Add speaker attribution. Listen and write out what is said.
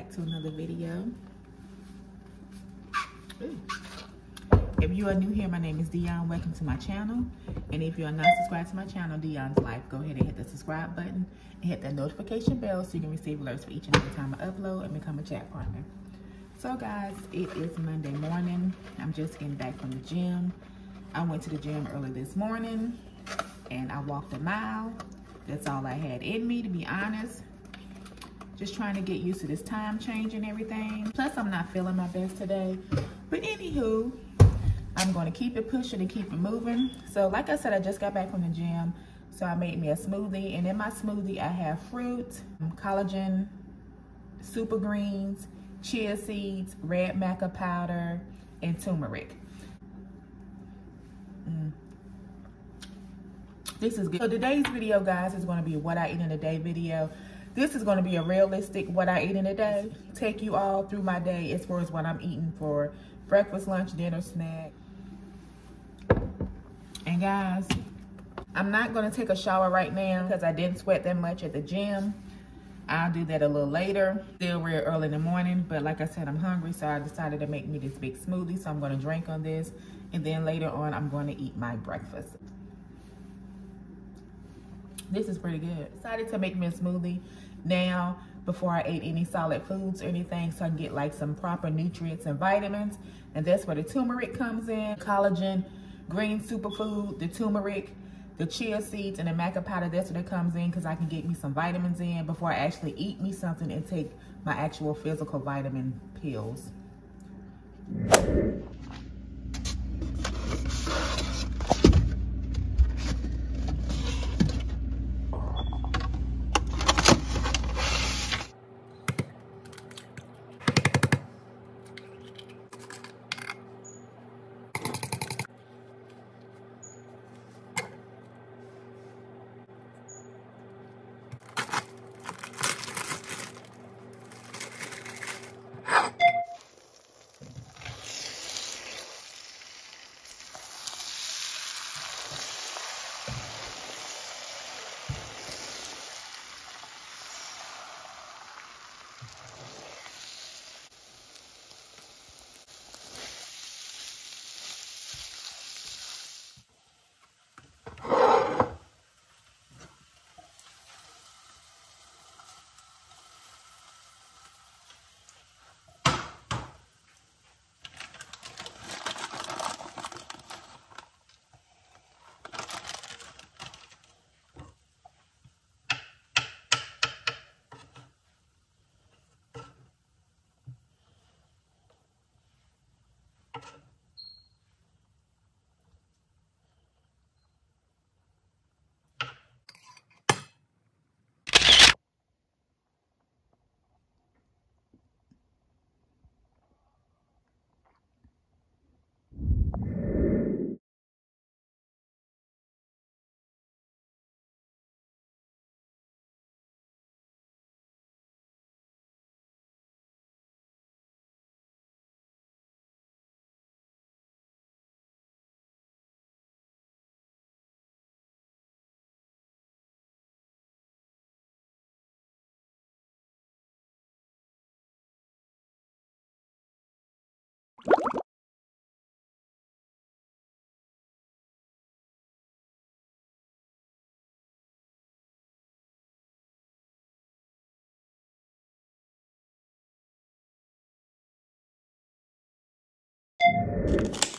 Speaker 1: back to another video. Ooh. If you are new here, my name is Dionne. Welcome to my channel. And if you are not subscribed to my channel, Dionne's Life, go ahead and hit the subscribe button and hit that notification bell so you can receive alerts for each and every time I upload and become a chat partner. So guys, it is Monday morning. I'm just getting back from the gym. I went to the gym early this morning and I walked a mile. That's all I had in me, to be honest. Just trying to get used to this time change and everything. Plus, I'm not feeling my best today. But anywho, I'm going to keep it pushing and keep it moving. So like I said, I just got back from the gym. So I made me a smoothie. And in my smoothie, I have fruit, collagen, super greens, chia seeds, red maca powder, and turmeric. Mm. This is good. So today's video, guys, is going to be what I eat in a day video. This is going to be a realistic what I eat in a day. Take you all through my day as far as what I'm eating for breakfast, lunch, dinner, snack. And guys, I'm not going to take a shower right now because I didn't sweat that much at the gym. I'll do that a little later. Still real early in the morning, but like I said, I'm hungry, so I decided to make me this big smoothie. So I'm going to drink on this, and then later on, I'm going to eat my breakfast. This is pretty good. Decided to make me a smoothie now before I ate any solid foods or anything so I can get like some proper nutrients and vitamins. And that's where the turmeric comes in, collagen, green superfood, the turmeric, the chia seeds, and the maca powder. That's what it comes in because I can get me some vitamins in before I actually eat me something and take my actual physical vitamin pills. You